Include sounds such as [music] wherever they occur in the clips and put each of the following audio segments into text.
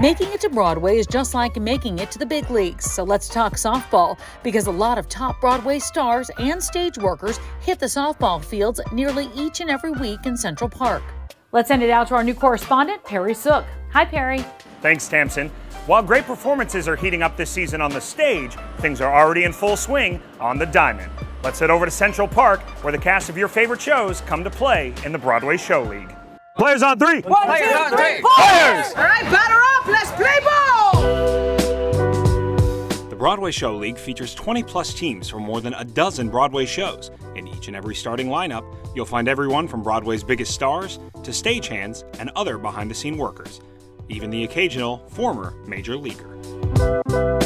Making it to Broadway is just like making it to the big leagues. So let's talk softball because a lot of top Broadway stars and stage workers hit the softball fields nearly each and every week in Central Park. Let's send it out to our new correspondent, Perry Sook. Hi, Perry. Thanks, Tamsen. While great performances are heating up this season on the stage, things are already in full swing on the diamond. Let's head over to Central Park, where the cast of your favorite shows come to play in the Broadway Show League. Players on three. One, Players two, on three. Players. All right, batter up. Broadway Show League features 20 plus teams from more than a dozen Broadway shows. In each and every starting lineup, you'll find everyone from Broadway's biggest stars to stagehands and other behind the scene workers, even the occasional former major leaguer.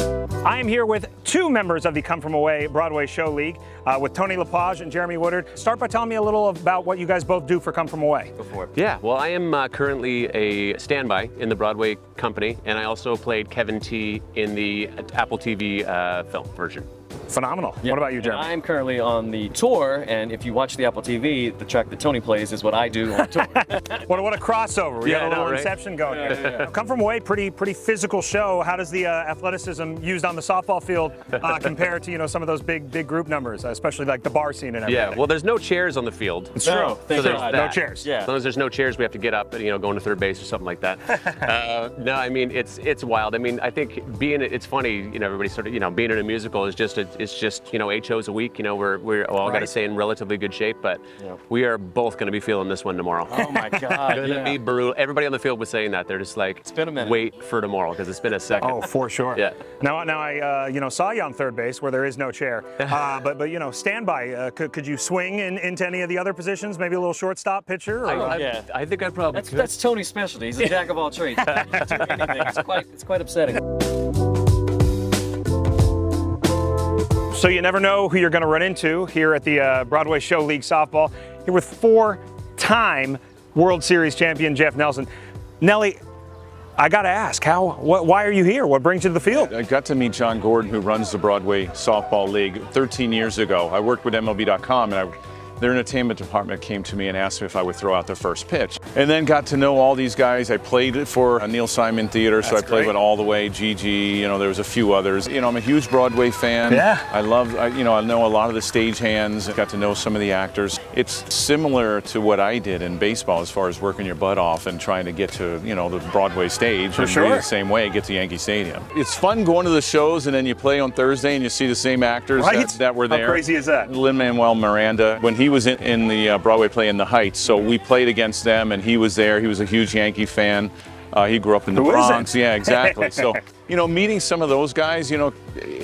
I am here with two members of the Come From Away Broadway Show League, uh, with Tony LePage and Jeremy Woodard. Start by telling me a little about what you guys both do for Come From Away. Before. Yeah, well, I am uh, currently a standby in the Broadway company, and I also played Kevin T in the Apple TV uh, film version. Phenomenal. Yeah. What about you, Jeremy? I'm currently on the tour, and if you watch the Apple TV, the track that Tony plays is what I do on tour. [laughs] what, what a crossover. We yeah, got a little right? Inception going yeah, here. Yeah, Come From Away, pretty pretty physical show. How does the uh, athleticism used on the softball field uh, [laughs] compare to you know some of those big big group numbers, especially like the bar scene and everything? Yeah, well, there's no chairs on the field. It's no, true. So there's no chairs. Yeah. As long as there's no chairs, we have to get up and you know go into third base or something like that. [laughs] uh, no, I mean it's it's wild. I mean I think being it's funny you know everybody sort of you know being in a musical is just a, it's just you know eight shows a week. You know, we're, we're all right. got to say in relatively good shape, but yeah. we are both going to be feeling this one tomorrow. Oh my [laughs] God. going to yeah. be brutal. Everybody on the field was saying that. They're just like, it's been a minute. wait for tomorrow because it's been a second. Oh, for sure. yeah. Now, now I, uh, you know, saw you on third base where there is no chair. [laughs] Uh, but, but you know, standby. Uh, could, could you swing in, into any of the other positions? Maybe a little shortstop pitcher? Or, I, I, yeah. I think I probably that's, that's Tony's specialty. He's a jack of all trades. it's, quite, it's quite upsetting. So you never know who you're going to run into here at the uh, Broadway Show League softball. Here with four-time World Series champion Jeff Nelson. Nelly, I got to ask, how? Why are you here? What brings you to the field? I got to meet John Gordon, who runs the Broadway Softball League, 13 years ago. I worked with MLB.com, and I their entertainment department came to me and asked me if I would throw out the first pitch. And then got to know all these guys. I played for a Neil Simon Theater, so That's I played great. with All the Way, Gigi, you know, there was a few others. You know, I'm a huge Broadway fan. Yeah. I love, I, you know, I know a lot of the stagehands, got to know some of the actors. It's similar to what I did in baseball as far as working your butt off and trying to get to, you know, the Broadway stage for sure. the same way, get to Yankee Stadium. It's fun going to the shows and then you play on Thursday and you see the same actors right? that, that, were there. How crazy is that? Lin-Manuel Miranda, when he was in, in the uh, Broadway play in the Heights. So we played against them, and he was there. He was a huge Yankee fan. Uh, he grew up in the Who Bronx. Yeah, exactly. so [laughs] you know, meeting some of those guys, you know,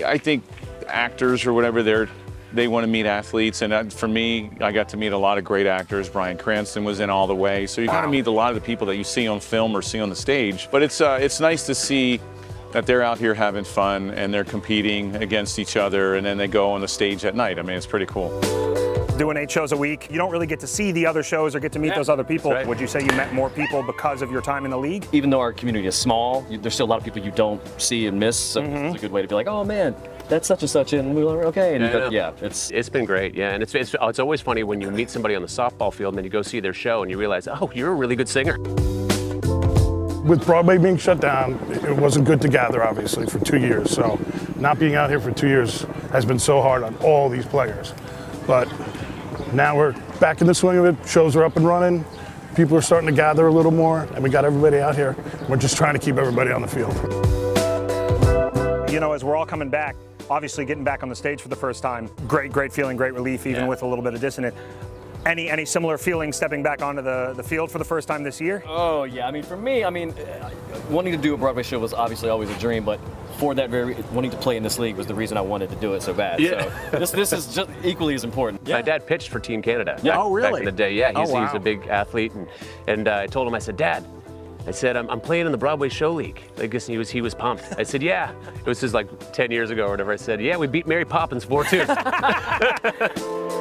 I think actors or whatever they're they want to meet athletes. And for me, I got to meet a lot of great actors. Bryan Cranston was in All the Way. So you wow. kind of meet a lot of the people that you see on film or see on the stage. But it's, uh, it's nice to see that they're out here having fun and they're competing against each other and then they go on the stage at night. I mean, it's pretty cool doing eight shows a week. You don't really get to see the other shows or get to meet yeah, those other people. Right. Would you say you met more people because of your time in the league? Even though our community is small, there's still a lot of people you don't see and miss. So mm-hmm. it's a good way to be like, oh man, that's such and such, and we are okay. And yeah, yeah, it's it's been great. Yeah, and it's, it's it's always funny when you meet somebody on the softball field and then you go see their show and you realize, oh, you're a really good singer. With Broadway being shut down, it wasn't good to gather, obviously, for two years. So, not being out here for two years has been so hard on all these players. But now we're back in the swing of it. Shows are up and running. People are starting to gather a little more, and we got everybody out here. We're just trying to keep everybody on the field. You know, as we're all coming back, obviously getting back on the stage for the first time, great, great feeling, great relief, even yeah. with a little bit of dissonance. Any any similar feeling stepping back onto the, the field for the first time this year? Oh yeah, I mean for me, I mean wanting to do a Broadway show was obviously always a dream, but for that very wanting to play in this league was the reason I wanted to do it so bad. Yeah. So [laughs] this this is just equally as important. Yeah. My dad pitched for Team Canada. Yeah. Back, oh really? Back in the day, yeah. He's, oh, wow. he's a big athlete, and and uh, I told him I said, Dad. I said, I'm, I'm, playing in the Broadway Show League. I guess he was he was pumped. I said, yeah. It was just like 10 years ago or whatever. I said, yeah, we beat Mary Poppins 4-2. [laughs] [laughs]